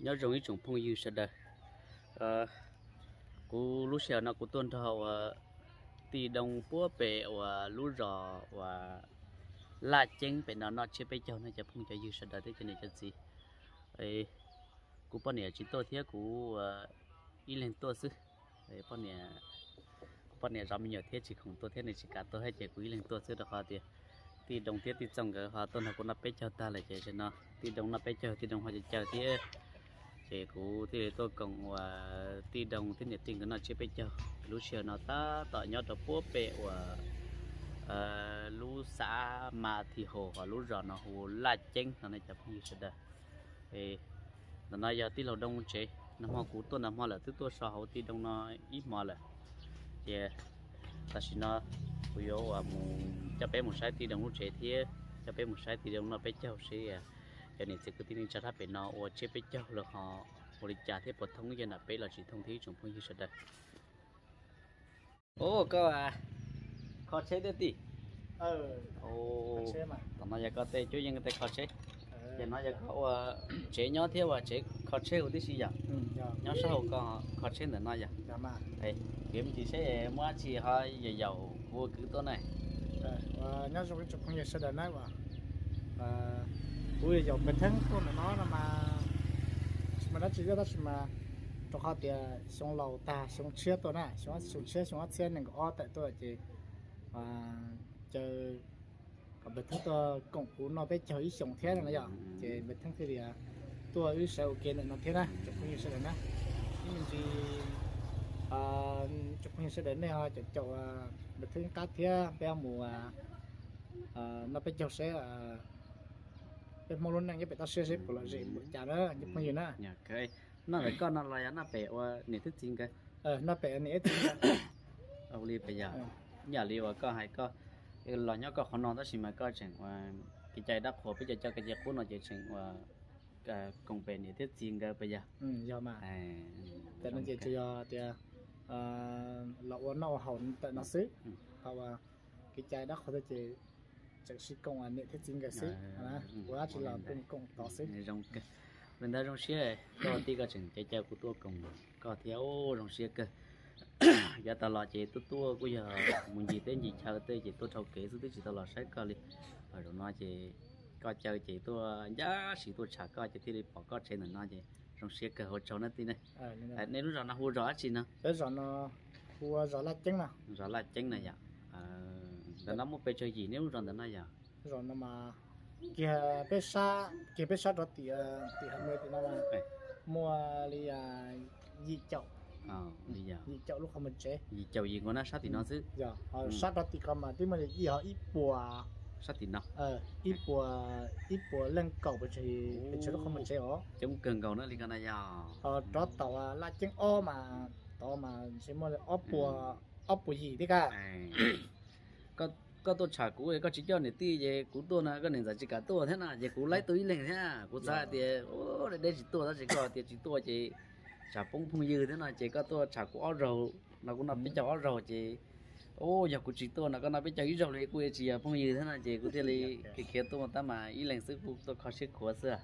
nhớ dùng ý chúng phong yêu sẽ đây ờ, cú lúc xèo nó cú tuân thọ ờ, tì đồng búa bể và lú rò và la chén bể nó nó chưa bây giờ phong cho yêu sẽ đây thế cho nên cho gì? Ấy cú bọn này chỉ tôi thiết cú y ý lên tôi sư ấy bọn này bọn này rắm nhiều thiết chỉ không tôi thiết này chỉ cả tôi hay chỉ cú y lên tôi sư được hoa tiền tì đồng thiết tì trong cái hoa tôi nó cũng nó bể cho ta lại chỉ cho nó. Tì đồng nó bể cho tì đồng hoa chỉ chờ thiết thì cú thì tôi còn và ti đồng ti nhiệt tình của nó chơi bây giờ. Lúc chiều nó ta tỏ nhau đó bố bệ và lúc xã mà thì hồ và lúc giờ nó hồ là chênh. Nó này chập như thế đó thì nó nói giờ ti lầu đông chế. Nó mà cú tôi, nó mà là thứ tôi so hậu ti đông nó ít mà là. Thì à, ta xin nó bây giờ và một cho bé một sai ti đồng lúc chế thì cho bé một sai ti đồng nó bé cháu sẽ nên sẽ cứ tin cho tháp bên nó. Ô chế bên châu là họ một lịch trả thế bột thông dân là bên là chỉ thông thế trong phong như sơ đây ô cơ à khó chế đấy tí Ừ, ô tao nói có tê chú dân cái tê khó chế giờ nói giờ có chế nhỏ thiếu và chế khó chế của tí gì vậy nhỏ sau có khó chế nữa nói vậy đây kiếm chỉ sẽ mua chỉ hơi giờ dầu mua cứ tối này. Nhỏ sau cái chụp phong như sơ đây nói mà bây giờ mình thấy con nó nó mà mà nó chỉ đó mà cho họ thì à, xuống lầu ta, xuống chia tôi na xuống xuống chia xuống chia này có ở tại tôi chỉ và chờ còn bình thường tôi cũng cũng nó biết chơi xuống thế này giờ. Chỉ bình thường thì à, tôi ít sợ kia này, nó thế na chụp cũng như sẽ đến nè. Nhưng gì à, chụp cũng như sẽ đến đây thôi, chụp chụp bình thường cá thế, bé mùa nó phải chơi sẽ อหนึ่งก็อ้อแต่ตัวจีอ่าเจอกับเป็นทั้งตัวกงปูนอไปเจออีสองเทียนนะอย่างเจเป็นทั้งที่เดียตัวอีเสาเกณฑ์นั่นเทียนะจุดของยาสดานะนี่มันจี à chụp hình sẽ đến đây ha chụp chụp được thứ cá thía bé mùa à nó phải chụp sẽ à bên mong luôn năng cái bé ta sẽ sẽ của là gì buổi chả đó chụp hình nữa nhà cái nó lại con nó lại nó bẻ qua nè thích chính cái ờ nó bé này thì ông đi bây giờ Ừ. nhà li và có hai có cái lò nhóc có khả năng đó xin mà có chuyện và cái chạy đắp hồ bây giờ cho cái giặc của nó chỉ chuyện và cái công việc này thiết chính cái bây giờ ừ giờ mà àแต่นั่นจะจะจะอ่าเราว่าเราเขาแต่นักซื้อเพราะว่ากิจใจนักเขาจะ chỉ chỉ công an nè thế chính cái gì à quá chỉ làm công công đó xí rong cái mình đã rong xí có tí cái chừng cái chạy của tôi cùng có thiếu rong xí cơ giờ ta lo chị tôi tôi bây giờ muốn gì tới gì chơi tới chị tôi thâu kế tôi tới chị tao lo sách coi đi rồi nói chị có chơi chị tôi giá sĩ tôi trả coi chị thì đi bỏ coi trên là nói chị trong xí cơ hỗ trợ nó tí này nên nó rõ nó hỗ rõ chị nó rõ nó hỗ rõ là chính nào rõ là chính này vậy. แล้วจอนเนาะหัวจอนละจังนะ rõ là chân này dạ à, là nó muốn về chơi gì nếu rõ là nó dạ rồi nó mà kia bé sa kia bé sa đó thì thì hôm nay thì nó mà Ê, mua li à dị chậu ờ bây giờ dị chậu lúc không mình chế gì chầu gì của nó sát thì nó chứ giờ họ Ừ. sa đó thì còn mà tí mà gì họ ít bùa sát thì nó ờ ít bùa ít bùa lên cầu bởi vì bởi vì lúc không mình chế ó chống cần cầu nó đi cái này dạ ờ đó tàu à là chân o mà tàu mà sẽ mua là ó bùa ó bùa gì đấy cả À, có có tôi trả cũ có chỉ cho này ti về cũ tôi là cái này giờ chỉ cả tôi thế nào về cũ lấy tôi lên thế à cũ ra thì ô đây đây chỉ tôi đó chỉ có thì chỉ tôi chỉ trả bông phong dư thế nào chỉ có tôi trả cũ áo rầu nó cũng là biết cho áo rầu chỉ ô giờ cũ chỉ tôi là có nó biết cho ý rầu này cũ chỉ phong dư thế nào chỉ cũ thì là cái kia tôi ta mà ý lên sức phụ tôi khó sức của xưa.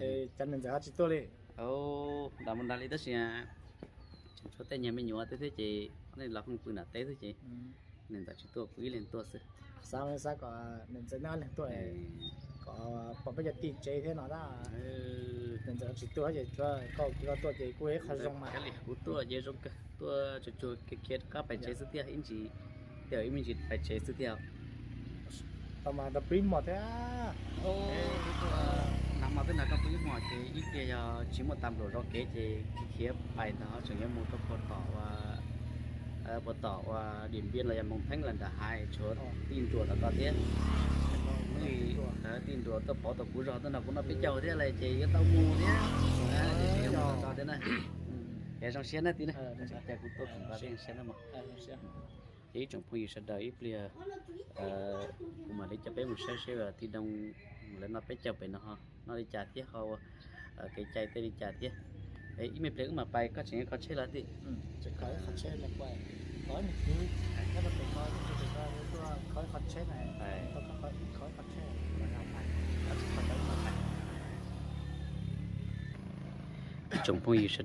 Ừ. chân mình giờ chỉ tôi đi. Ô đã muốn đi đó xia cho tên nhà mình nhỏ thế thế chị này là không quyền là tế thế chị Ừ. nên ta chỉ tôi quý lên tôi sẽ sao mình sao có nên sẽ nói lên Ừ. có bỏ bây giờ tiền chế thế nào đó nên giờ chỉ tôi chỉ cho có có tôi chỉ quê khá rong mà. cái của tôi dễ dùng cái tôi cho cho cái kia có phải chế sự tiêu in chỉ tiểu in chỉ phải chế sự tiêu. Tao mà đập pin một thế ô nằm mà bên nào có quý mỏ thì ít kia giờ chỉ một tầm đồ đó kế thì kia phải đó chẳng những một cái bộ tỏ và ờ, bộ tỏ và điểm biên là mong thanh lần đã hai chỗ tin chùa là có thế. Người ờ, tin chùa tôi bỏ tôi cú rồi tôi nào cũng nó biết chầu thế này chỉ cái tao mua thế. Chỉ chỉ một thế này. Cái trong xe này tí này. Ờ, cái cũng tốt có cái xe này mà. Ý trong phong sẽ đợi ờ cũng mà để cho bé một xe xe là thì đông lên nó bé cho bé nó ha nó đi chặt tiếp họ ờ, cái chạy tới đi chặt tiếp ấy mà bay có chuyện có chơi là chỉ có quay. Cái phải cái cái tôi này. Có nó nó chỉ còn một phải. Trồng phong gì sẽ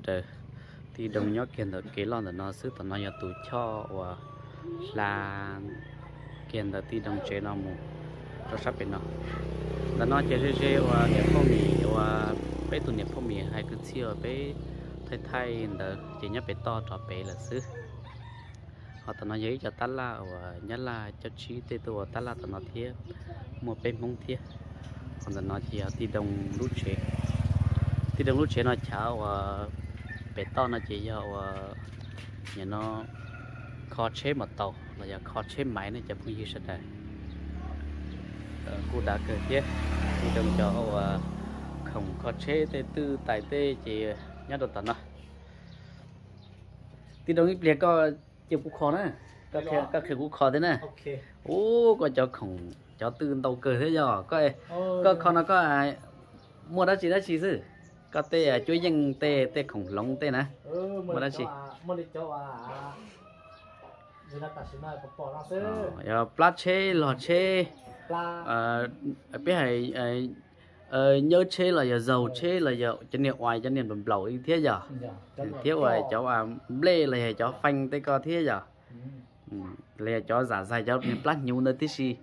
thì đồng nhớ kiện được cái lon là nó xứ tao nó nhà tụ cho và là kiện được thì đồng chế nó mù. Cho sắp bên nó. Là nó chế chế và niệm phong mì và bé tụ niệm phong mì hai cứ chiều bé thay thay là chỉ nhớ bé to cho bé là xứ. Họ tao nói giấy cho ta la nhớ là cho chi tê tụ ta la tao nói thiệt một bên mông thiệt còn tao nói thì thì đồng lút chế thì đồng lút chế nó cháo và bé to nó chỉ vào nhà nó kho chế một tàu, là giờ kho chế máy này cho phương gì sẽ đây. Ờ, cô đã cười chứ thì đồng cho không khó chế tê tư tài tê chỉ nhớ được tận nó thì đồng ít liệt có chịu cũng khó nữa. Các khe các khe cũng khó thế ok. Ô có cho không cho tư đầu cờ thế giờ có có con nó có ai mua đó chỉ đó chỉ sư có tê à chuối dân tê tê khủng long tê nè. Ừ Mà đã cho à mình đi cho à. Giờ plat chê lò chê. Là ờ biết hay ờ nhớ chê là giờ dầu chê là giờ cho nên ngoài cho nên bầm lẩu đi thế giờ? Thế rồi cháu à lê là cháu phanh tê co thế giờ? Ừ, lê cháu giả dài cháu nên plat nhiều nơi tí gì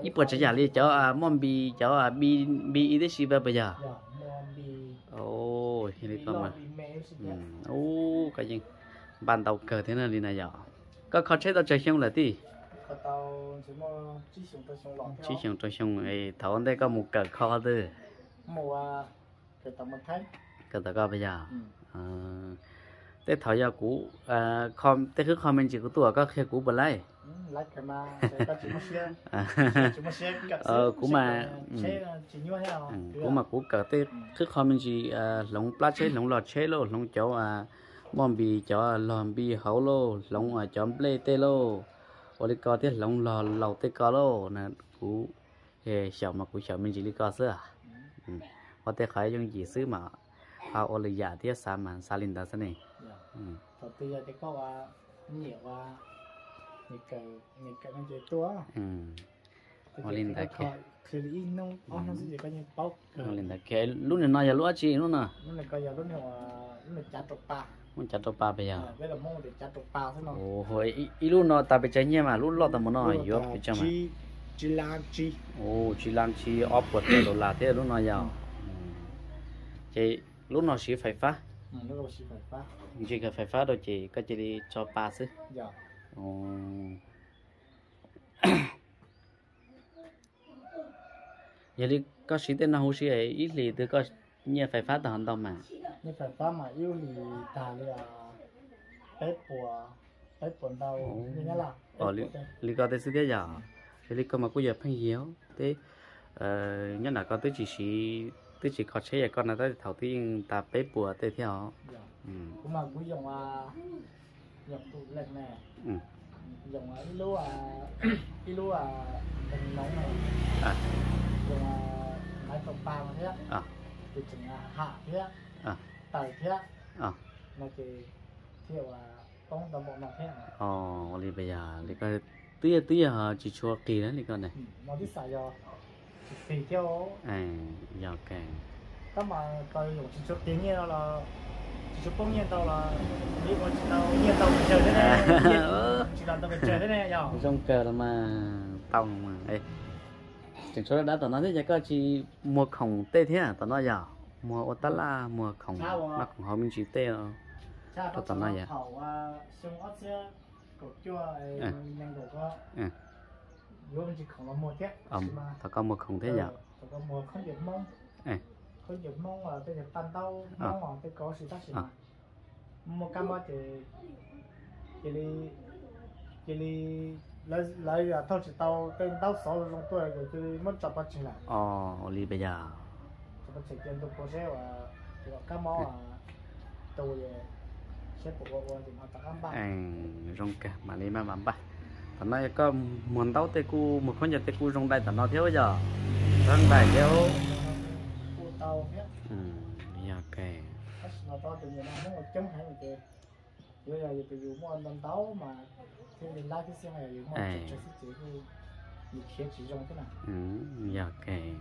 ít bữa cháu giả lê cháu à món bì cháu à bì ý tí gì bây giờ? Ôi thì con mà. Ừ. ô cái gì? Ban đầu cờ thế nào đi này giờ? Có khó chế tao chơi xong là tí chỉ xong chơi xong ấy thấu đây có một cờ khó tư mùa cái tầm mình thấy cờ tao có bây giờ Ừ. ờ thế giờ cũ à com thế cứ mình chỉ có tuổi có khi cũ bật lại lại cái mà sẽ có chỉ một xe à chỉ một Ờ, cũng mà, chỉ như thế nào cũng mà cũ cờ thế cứ comment chỉ à lồng plat chế lồng lọt chế lô lồng cháu à mòn bì cháu lòn bì hấu lô lồng à cháu play tê lô วันนี้ก็ที่หลงหลอเหล่าเตกอโลนะกูเฮเฉีมากูเฉีมินจิลิกอเสื้อพอเตขายยังจีซื้อมาเอาอริยาที่สามันซาลินดาสนี่ต่อตีจะก็ว่าเหนียวว่านี่เกิดนี่เกิดนั่นจะตัวอืมอลินตาเคคืออีน้องอ๋อน้องสิก็ยังป๊อกอลินตาเคลุ่นเนี่ยน่าจะรู้อาชีพนู่นน่ะลุ่นก็ยังรุ่นเนี่ยว่ารุ่นจัดตกปา มันจัดตัวปลาไปยังเวลาโม่เด็กจัดตัวปลาซะหน่อยโอ้โหอีลูกนอตาไปใจเนี่ยมาลูกรอตามนอยยกไปจังมาจีลานจีโอ้จีลานจีออฟกดตัวลาเทลูกนอยาวเจลูกนอสีไฟฟ้าลูกนอสีไฟฟ้าจีกับไฟฟ้าโดยจีก็จะได้ชอบปลาซึโอ้ยาลิก็สีเต้นนาหูสีไอ้อีหลีตัวก็ nhà phải phát tao tao mà. Như phải phát mà yêu thì ta là tết của tết của đâu như thế là ờ lì có tới sĩ thế giờ. Thì lì có mà cũng giờ phải hiểu thế ờ nhớ là có tới chỉ sĩ tới chỉ có chế giờ con là tới thầu tiên ta bế bùa tới theo. Ừ. Cũng mà cũng dùng à dùng tụ lệnh này ừ. Dùng à lúa à lúa à nóng này. À. Dùng à máy trồng pa mà thế à thì chừng là hạ thế à. tài thế à. Mà thì thiệu à tông tầm bộ nào thế à ờ lì bây giờ lì có tới tới giờ chỉ chua kỳ đấy lì con này. Nó đi xài giờ thì theo à giờ càng. Các mà dùng chỉ số tiếng là chỉ số bông nhiên đâu là đi qua chỉ đâu phải chờ thế này. Nhiên chỉ là đâu phải chờ thế này nhở? Trong cờ là mà tao mà chừng số đã tao nói thế giờ có chỉ mua khổng tê thế à? Tao nói giờ. Mua ô tá la mua khổng nó khổng họ mình chỉ tê rồi. Tôi có tao nói à. Ừ. ừ chỉ khẩu là một thế. Ông tao có mua khổng thế giờ. tôi có mua không được mông Ừ. không được mông là tôi được tan tao À. mông là tôi có sự tác sự À. mua cam thì chỉ đi lấy lấy là thôi chỉ tao tên tao sáu rồi trong tuổi rồi tôi mất chập bắt chừng là. Ờ lì bây giờ. Chập bắt chừng tiền tôi có xe và thì cam bao à tôi sẽ của tôi thì họ tặng cam bao à rong cả mà đi mà bấm ba tao nói có muốn tao tê cu một con giờ tê cu rong đây tao nói thiếu giờ. Rong đây thiếu. Tao hết ừ kề nó to từ nhiều năm nó chấm hay một cái giờ từ dùng mua ăn táo mà thì mình lại cái xe này dùng mua À. cho sức chỉ thì mình khiến chỉ dùng thế nào. Ừ giờ kề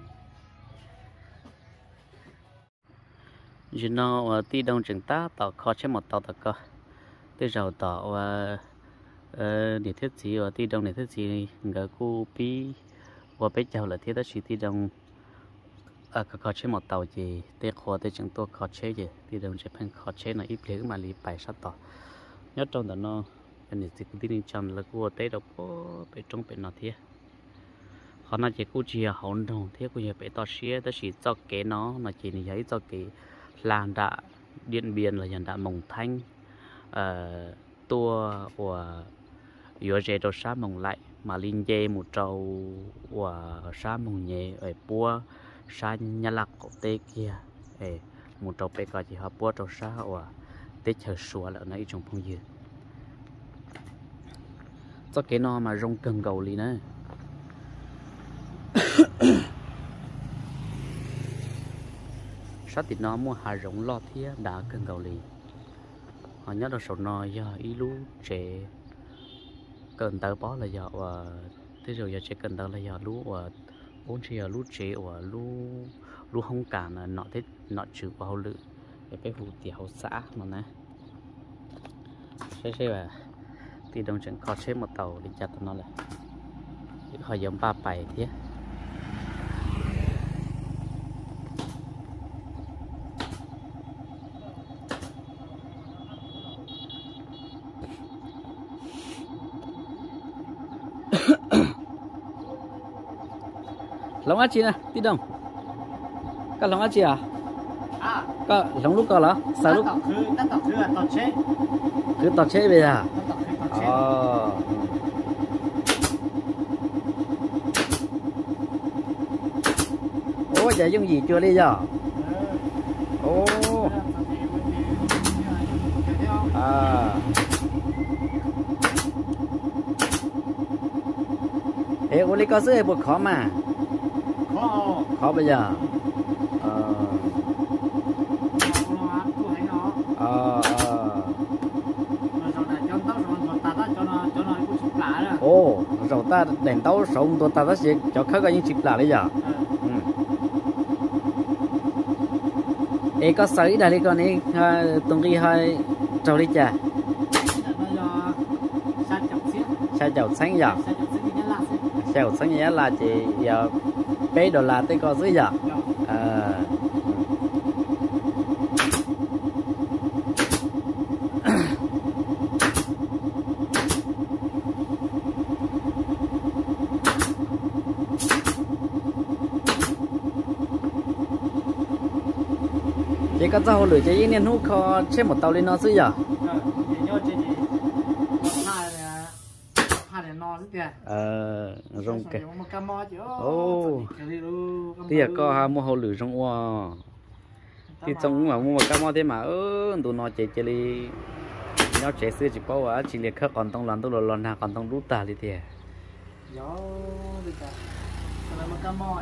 chỉ nó và ti đông chừng ta tàu khó chế một tàu tàu cơ. Tới rồi tàu và ờ để thiết gì và ti đông để thiết gì người cô pi và bé cháu là thiết đó chỉ ti đông à có khó chế một tàu gì tê khó tê chẳng tôi khó chế gì thì đồng chế phân khó chế là ít lấy mà lý bài sát tỏ nhớ trong đó nó anh này thì cái tin chăn là của tê đâu có bé trong bé nó thế. Họ nói chỉ cô chỉ hậu đồng thế cũng như bé to xía đó chỉ cho cái nó, mà chỉ này giấy cho cái làng đã điện biên là nhận đã mồng thanh. Ờ tua của yếu dê đồ sát mồng lại mà linh dê một trâu của sát mồng nhẹ ở bua sa nhà lạc của tê kia. Ê, một trâu bê gọi chỉ họ bua trâu sát của tê chờ sủa là nó trong phong dư cho cái nó mà rong cần cầu lì nữa sát thì nó mua hà rộng lo thía đã cần cầu lì. Họ nhớ được sổ nó giờ ý lú trẻ cần tớ bó là giờ và thế rồi giờ trẻ cần tớ là giờ lú và cũng chỉ là lú chế ở lú lú không cả là nọ thế nọ trừ vào lự. Để cái hủ tiểu xã mà nè. Xe xe và thì đồng chẳng có xe một tàu đi chặt nó lại. Họ giống ba bảy thế. Lòng á chị nè tí đồng. Cái lòng á chị à? À. Cái lòng lúc có là? Sao lúc? cứ tao chế bây giờ chế ờ. Ủa giờ dùng gì chưa đi giờ? Ồ à ê ủa lấy có sữa buộc khó mà khó bây giờ? Ờ. Ờ ờ. Chụp lá rồi ồ rồi ta đèn tàu sống tôi ta sẽ cho khác cái những chip là đấy giờ. Ừ. ê có sấy đây con? Ha tung đi hai trâu đi chả xe chậu sáng giờ? Xe chậu sáng giờ là chị giờ bé đồ là tới có dưới giờ? À chị có sao lưỡi chị nên hút kho trên một tàu lên nó dưới giờ nhớ chị chị hai là hai là non kìa ờ rong chứ? Ồ. bây giờ có ha mua hồ lửa rong wow thì trong mà mua một cái món thế mà ơ tụi nó chạy chạy đi. Nó chạy xưa chỉ bảo à chỉ liệt khắc còn tông lần tôi lần nào còn tông rút ta đi thì gió đi cả là cam mo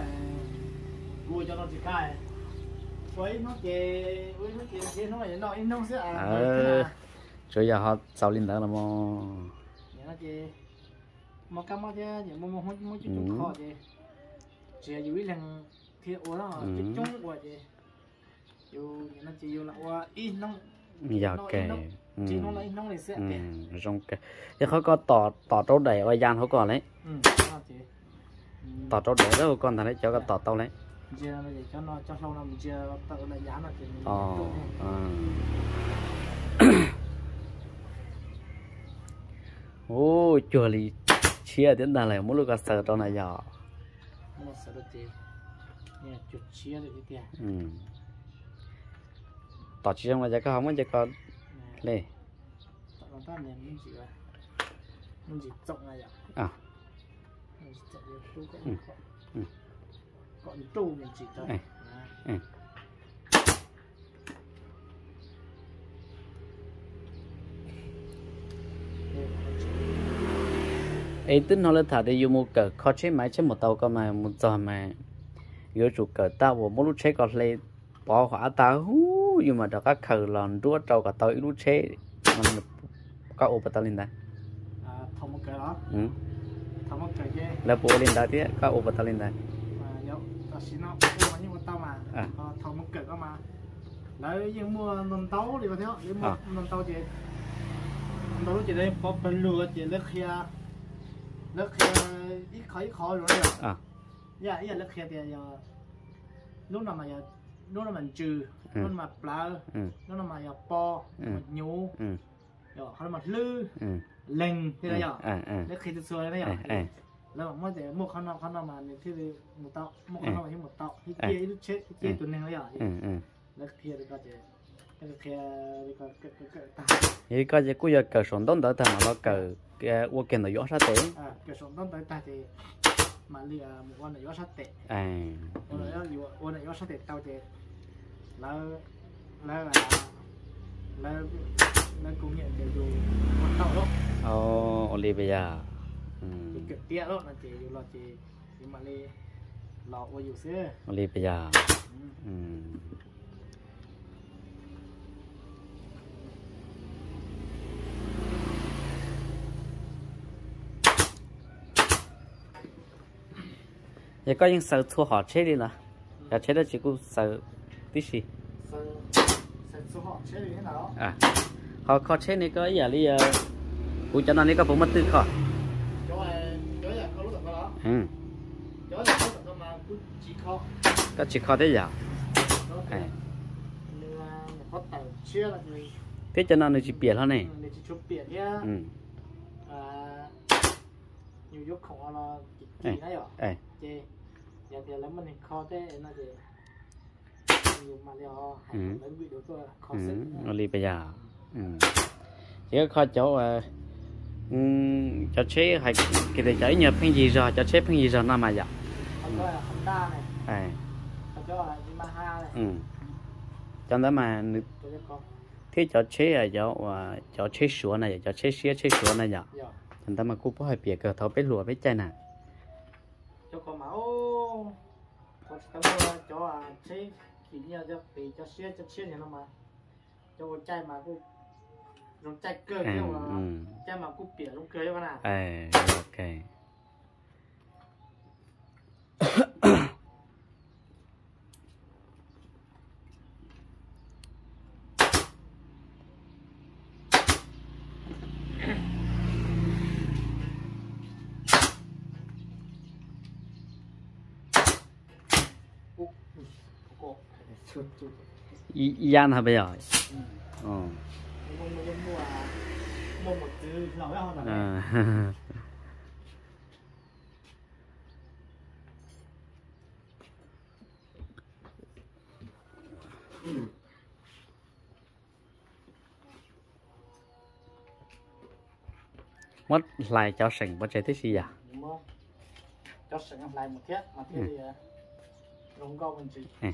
mua cho nó chỉ cái với nó chè với nó chè chè nó là nó in nó sẽ à ờ. rồi giờ họ sau lên đó là mò nó chè một cam mo chứ những mua mua mua chút Ừ. chút khó chè chè dưới lần thì ủa nó Ừ. chút chung quá chè dù nó chỉ dù là ủa in nó giờ kề ừ. chỉ nó là in nó là sẽ ừ rong kề thì họ có tỏ tỏ trâu đầy ở gian họ còn đấy ừ tỏ trâu đầy đó con thằng đấy cho cái tỏ tao đấy chia nó để cho nó cho sau nó mình chia tự là giá nó thì mình tự này. ờ. Ô chùa lì chia đến đà này mỗi lúc sợ trong này giờ một sợ được thì nè chuột chia được cái tiền ừ. Tỏ chỉ trong là giờ có không có giờ có nè. Lê tạo ra nè mình chỉ là mình chỉ trồng này ạ à. Mình chỉ trồng được tu Ừ. còn Ừ. tu mình chỉ trồng Này. Đấy. Ấy tính nó là thà thì dùng một cỡ khó chế máy chế một tàu cơ mà một giờ mà. Yếu chủ cỡ tao và mỗi lúc chế có lê bỏ hỏa tao hú nhưng mà đó các khờ lòn rúa trâu cả tao lúc chế mình có ô bát lên đây. À, thông một cái đó. Ừ. Thông một cái chứ là bộ lên đây thế có ô bát lên đây. Mà nhớ xin nó mà nhưng mà tao mà. À. Ờ, thông một cái đó mà. Lấy những mua nón tàu thì có theo những mua nón tàu chị nón tàu chị đây có phần lừa chị lấy kia เลือดเคลียร์อีกเขาอีกคอเลยเนาะอ่าเยอะเยอ이렇게 이 거의 거울로 요. 아. 야, 야 이렇게 돼야 야. 누나 마 야. 누나 만 주. 누나 마 플 라. 누나 마야 뽀. 뉴. 야, 하루 마 르. 랭. 돼 야. 이렇게 돼서 해 야. แล้วเมอะแล้วเมื่อแต่มุกเขานำเขานำมาในี่ยที่หมดเตามุกเขานำมาที่หมดเตาที่เจี๊ยที่เช็ดที่เจี๊ยตัวนึงแล้วอ่างแล้วเพียร์ก็จะ thì có gì cũng giờ cờ sốn đông thằng nó cờ cái uo kiện nó gió sát tế à, cờ sốn đông tới ta mà lì một con nó gió sát tế à. Uo nó gió sát tế tao thì là là là là là nhận để dù con tàu đó. Lì bây giờ cái tia đó là chỉ là chỉ mà lì lọ uo dù xưa. Lì bây giờ giờ có những sợ thua họ chết đi là giờ chết đó chỉ cũng sợ tí gì à họ khó chết này có giờ đi cũng cho nó này có bốn mất tư khó ừ có chỉ khó thế giờ thế cho nó nó chỉ biển thôi này ừ nhiều lúc không nó chỉ nó rồi giờ thì lấy mình khó thế ừ. ừ, nó thì mà liệu hay lấy bị đầu tôi khó sức nó đi bây giờ. Ừ. Chỉ có khó chỗ ờ, cho chế hay cái để cháy nhập cái gì rồi cho xếp cái gì rồi nó mà dạ này. À. Cho đó mà thế cho chế là cho ờ, cho chế sữa này cho chế xía chế sữa này dạ. Chúng ta mà cũng có hơi bịa cờ thấu bé lùa bé chai nè. Cho con máu. 또 버스타고 저 아치 길이야 저 비자 시에 저 시에 되는 말 저거 짜이 말고 좀 짜이 끄 짜이 말고 삐야 좀 끄요 하나 에 오케이 một thứ nào đó là à mất lại cho sành bắt chạy thế gì à? Cho sẵn lại một thiết mà thiết thì rồng câu mình chỉ. Ừ.